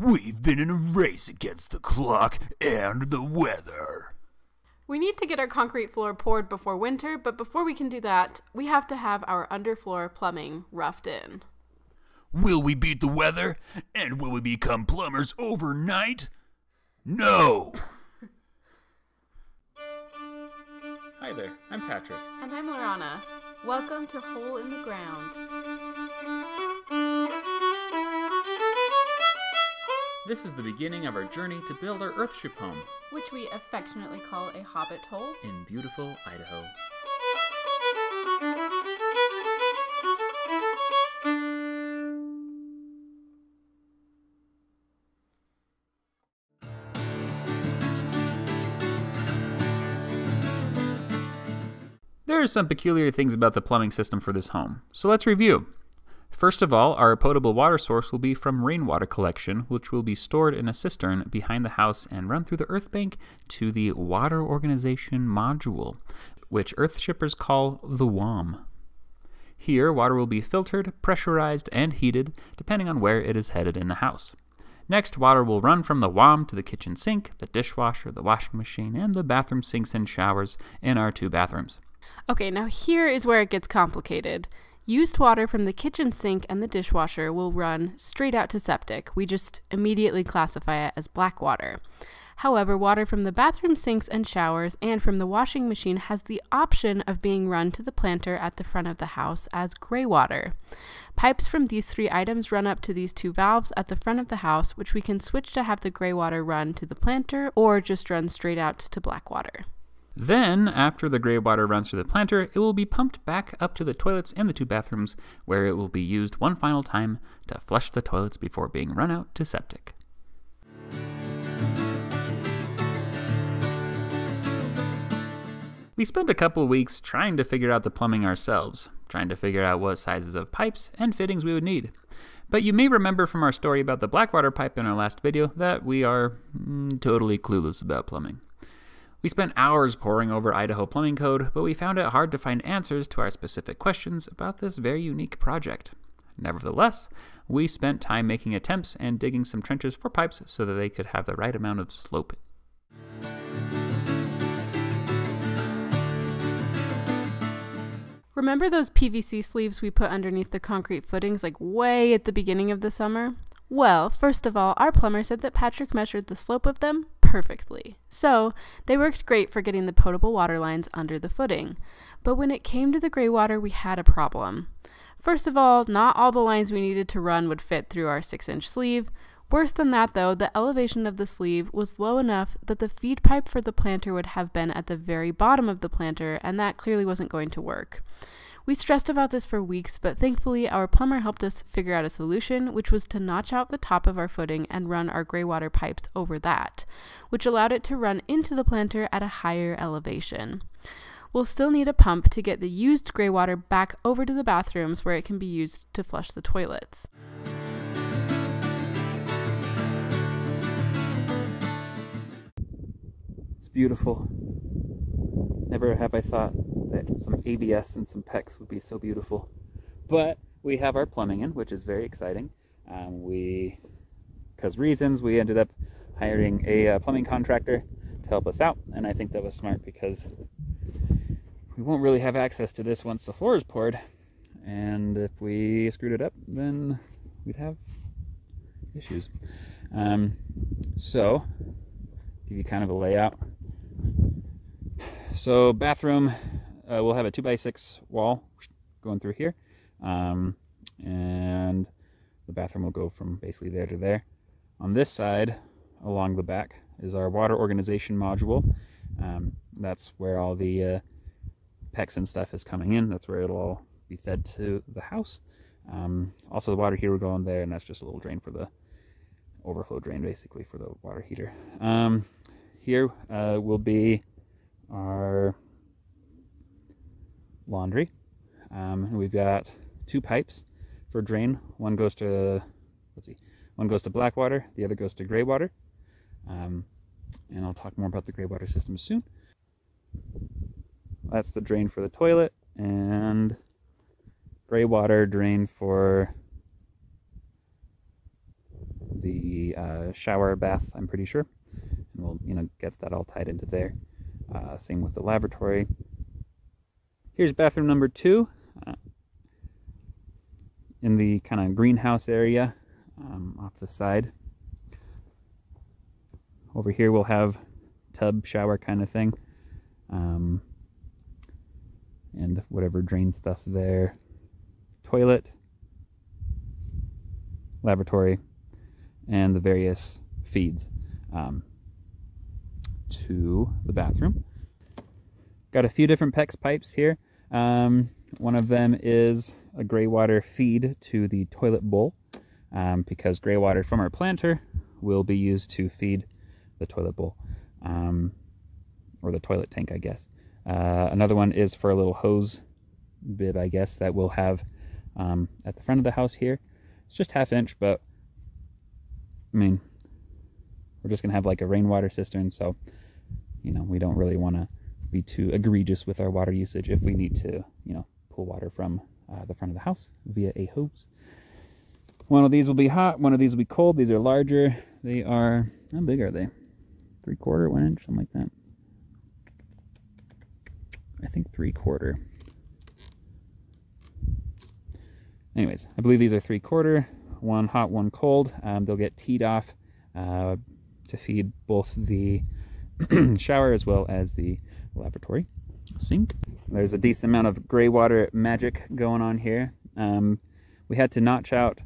We've been in a race against the clock and the weather. We need to get our concrete floor poured before winter, but before we can do that, we have to have our underfloor plumbing roughed in. Will we beat the weather? And will we become plumbers overnight? No! Hi there, I'm Patrick. And I'm Lorana. Welcome to Whole in the Ground. This is the beginning of our journey to build our Earthship home which we affectionately call a hobbit hole, in beautiful Idaho. There are some peculiar things about the plumbing system for this home, so let's review. First of all, our potable water source will be from rainwater collection, which will be stored in a cistern behind the house and run through the earth bank to the Water Organization Module, which earthshippers call the WOM. Here, water will be filtered, pressurized, and heated, depending on where it is headed in the house. Next, water will run from the WOM to the kitchen sink, the dishwasher, the washing machine, and the bathroom sinks and showers in our two bathrooms. Okay, now here is where it gets complicated. Used water from the kitchen sink and the dishwasher will run straight out to septic. We just immediately classify it as black water. However, water from the bathroom sinks and showers and from the washing machine has the option of being run to the planter at the front of the house as gray water. Pipes from these three items run up to these two valves at the front of the house, which we can switch to have the gray water run to the planter or just run straight out to black water. Then, after the gray water runs through the planter, it will be pumped back up to the toilets in the two bathrooms, where it will be used one final time to flush the toilets before being run out to septic. We spent a couple weeks trying to figure out the plumbing ourselves, trying to figure out what sizes of pipes and fittings we would need. But you may remember from our story about the Blackwater pipe in our last video that we are mm, totally clueless about plumbing. We spent hours poring over Idaho plumbing code, but we found it hard to find answers to our specific questions about this very unique project. Nevertheless, we spent time making attempts and digging some trenches for pipes so that they could have the right amount of slope. Remember those PVC sleeves we put underneath the concrete footings like way at the beginning of the summer? Well, first of all, our plumber said that Patrick measured the slope of them perfectly. So, they worked great for getting the potable water lines under the footing. But when it came to the gray water, we had a problem. First of all, not all the lines we needed to run would fit through our 6 inch sleeve. Worse than that, though, the elevation of the sleeve was low enough that the feed pipe for the planter would have been at the very bottom of the planter, and that clearly wasn't going to work. We stressed about this for weeks, but thankfully our plumber helped us figure out a solution, which was to notch out the top of our footing and run our gray water pipes over that, which allowed it to run into the planter at a higher elevation. We'll still need a pump to get the used gray water back over to the bathrooms where it can be used to flush the toilets. It's beautiful. Never have I thought that some ABS and some PEX would be so beautiful. But we have our plumbing in, which is very exciting. Um, we, because reasons, we ended up hiring a uh, plumbing contractor to help us out, and I think that was smart because we won't really have access to this once the floor is poured. And if we screwed it up, then we'd have issues. Um, so, give you kind of a layout. So bathroom, uh, we'll have a 2x6 wall going through here. Um, and the bathroom will go from basically there to there. On this side, along the back, is our water organization module. Um, that's where all the uh, PEX and stuff is coming in. That's where it'll all be fed to the house. Um, also, the water heater will go in there, and that's just a little drain for the overflow drain, basically, for the water heater. Um, here uh, will be our laundry. Um, we've got two pipes for drain. One goes to let's see, one goes to black water, the other goes to gray water. Um, and I'll talk more about the gray water system soon. That's the drain for the toilet and gray water drain for the uh, shower bath, I'm pretty sure. And we'll, you know, get that all tied into there. Uh, same with the lavatory. Here's bathroom number two uh, in the kind of greenhouse area um, off the side. Over here we'll have tub shower kind of thing. Um, and whatever drain stuff there. Toilet, lavatory, and the various feeds um, to the bathroom. Got a few different PEX pipes here. Um, one of them is a gray water feed to the toilet bowl um, because gray water from our planter will be used to feed the toilet bowl um, or the toilet tank, I guess. Uh, another one is for a little hose bib, I guess, that we'll have um, at the front of the house here. It's just half inch, but I mean, we're just going to have like a rainwater cistern, so, you know, we don't really want to be too egregious with our water usage if we need to, you know, pull water from uh, the front of the house via a hose. One of these will be hot, one of these will be cold. These are larger. They are, how big are they? Three quarter, one inch, something like that. I think three quarter. Anyways, I believe these are three quarter, one hot, one cold. Um, they'll get teed off uh, to feed both the shower as well as the lavatory sink. There's a decent amount of gray water magic going on here. Um, we had to notch out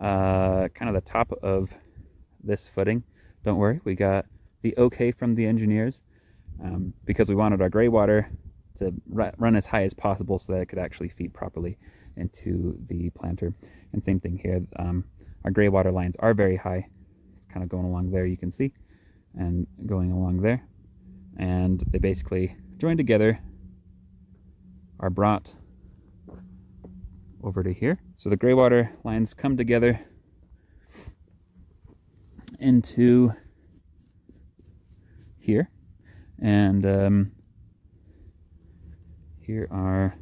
uh, kind of the top of this footing. Don't worry, we got the okay from the engineers um, because we wanted our gray water to run as high as possible so that it could actually feed properly into the planter. And same thing here, um, our gray water lines are very high. It's kind of going along there, you can see, and going along there. And they basically join together, are brought over to here. So the gray water lines come together into here. And um, here are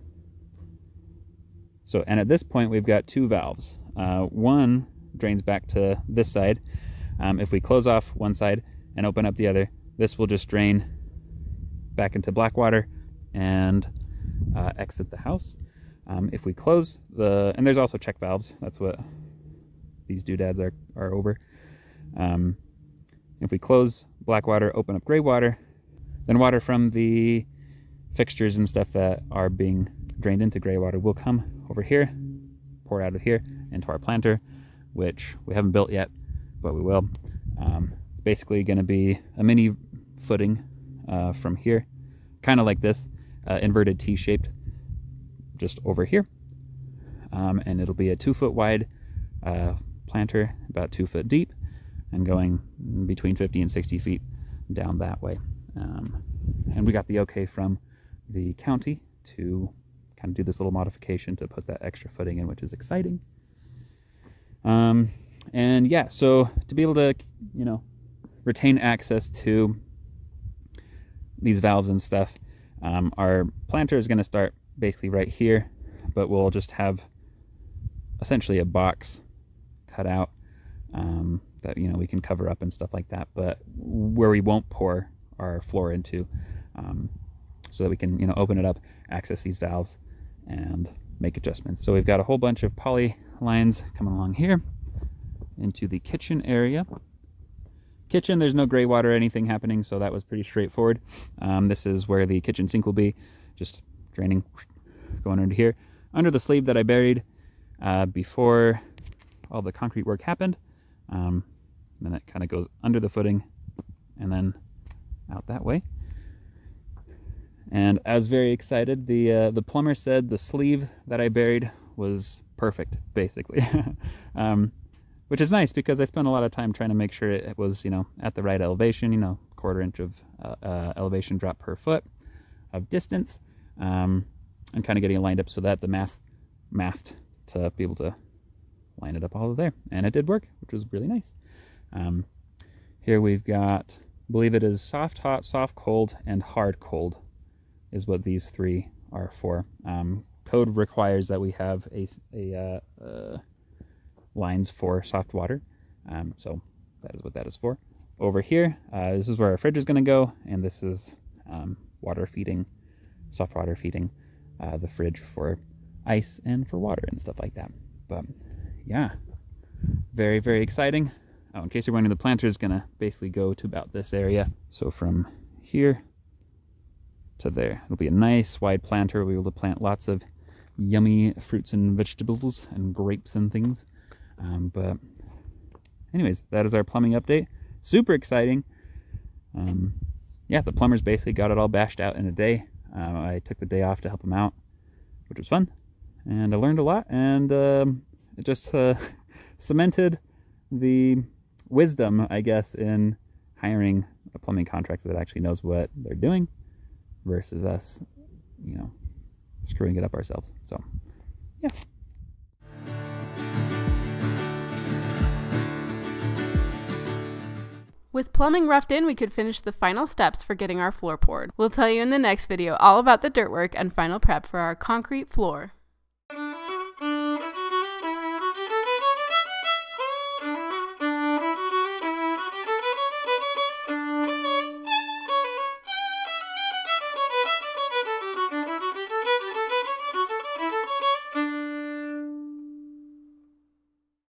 so and at this point we've got two valves uh, one drains back to this side um, if we close off one side and open up the other this will just drain back into black water and uh, exit the house. Um, if we close the and there's also check valves. That's what these doodads are, are over. Um, if we close black water open up gray water then water from the fixtures and stuff that are being drained into gray water will come over here, pour out of here into our planter, which we haven't built yet, but we will. Um, basically going to be a mini footing uh, from here, kind of like this, uh, inverted T-shaped, just over here. Um, and it'll be a two foot wide uh, planter, about two foot deep, and going between 50 and 60 feet down that way. Um, and we got the okay from the county to kind of do this little modification to put that extra footing in, which is exciting. Um, and yeah, so to be able to, you know, retain access to these valves and stuff, um, our planter is going to start basically right here, but we'll just have essentially a box cut out um, that you know we can cover up and stuff like that, but where we won't pour our floor into. Um, so that we can you know open it up, access these valves, and make adjustments. So we've got a whole bunch of poly lines coming along here into the kitchen area. Kitchen, there's no gray water or anything happening, so that was pretty straightforward. Um, this is where the kitchen sink will be, just draining, going under here. Under the sleeve that I buried uh, before all the concrete work happened. Um, then it kind of goes under the footing and then out that way and I was very excited. The uh, the plumber said the sleeve that I buried was perfect, basically, um, which is nice because I spent a lot of time trying to make sure it was you know at the right elevation, you know, quarter inch of uh, uh, elevation drop per foot of distance, um, and kind of getting it lined up so that the math mathed to be able to line it up all there, and it did work, which was really nice. Um, here we've got, I believe it is soft hot, soft cold, and hard cold is what these three are for. Um, code requires that we have a, a uh, uh, lines for soft water, Um, so that is what that is for. Over here, uh, this is where our fridge is going to go, and this is um, water feeding, soft water feeding uh, the fridge for ice and for water and stuff like that. But yeah, very, very exciting. Oh, in case you're wondering, the planter is going to basically go to about this area. So from here to there, it'll be a nice wide planter. We'll be able to plant lots of yummy fruits and vegetables and grapes and things. Um, but anyways, that is our plumbing update. Super exciting. Um, yeah, the plumbers basically got it all bashed out in a day. Uh, I took the day off to help them out, which was fun. And I learned a lot, and um, it just uh, cemented the wisdom, I guess, in hiring a plumbing contractor that actually knows what they're doing versus us, you know, screwing it up ourselves. So, yeah. With plumbing roughed in, we could finish the final steps for getting our floor poured. We'll tell you in the next video all about the dirt work and final prep for our concrete floor.